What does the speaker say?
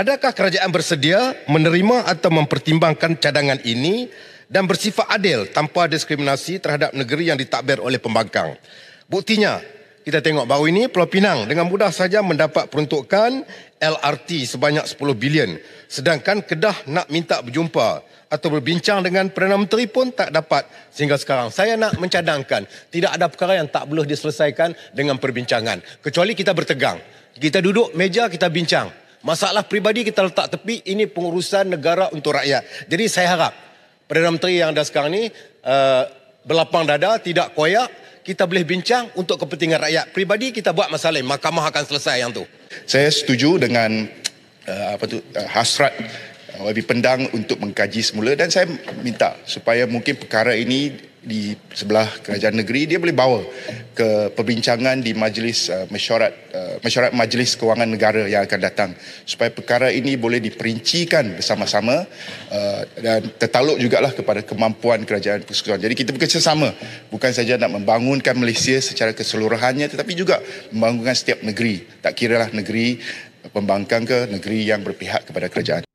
Adakah kerajaan bersedia menerima atau mempertimbangkan cadangan ini dan bersifat adil tanpa diskriminasi terhadap negeri yang ditakbir oleh pembangkang. Buktinya, kita tengok baru ini Pulau Pinang dengan mudah saja mendapat peruntukan LRT sebanyak 10 bilion. Sedangkan Kedah nak minta berjumpa atau berbincang dengan Perdana Menteri pun tak dapat sehingga sekarang. Saya nak mencadangkan tidak ada perkara yang tak boleh diselesaikan dengan perbincangan. Kecuali kita bertegang. Kita duduk meja, kita bincang. Masalah pribadi kita letak tepi, ini pengurusan negara untuk rakyat. Jadi saya harap Perdana Menteri yang ada sekarang ni uh, berlapang dada, tidak koyak, kita boleh bincang untuk kepentingan rakyat. Pribadi kita buat masalah, mahkamah akan selesai yang tu. Saya setuju dengan uh, apa tu uh, hasrat YB Pendang untuk mengkaji semula dan saya minta supaya mungkin perkara ini di sebelah kerajaan negeri dia boleh bawa ke perbincangan di majlis uh, mesyuarat uh, mesyuarat majlis kewangan negara yang akan datang supaya perkara ini boleh diperincikan bersama-sama uh, dan tertaluk jugalah kepada kemampuan kerajaan persekutuan. Jadi kita bekerjasama bukan saja nak membangunkan Malaysia secara keseluruhannya tetapi juga membangunkan setiap negeri tak kiralah negeri pembangkang ke negeri yang berpihak kepada kerajaan.